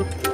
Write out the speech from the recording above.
you.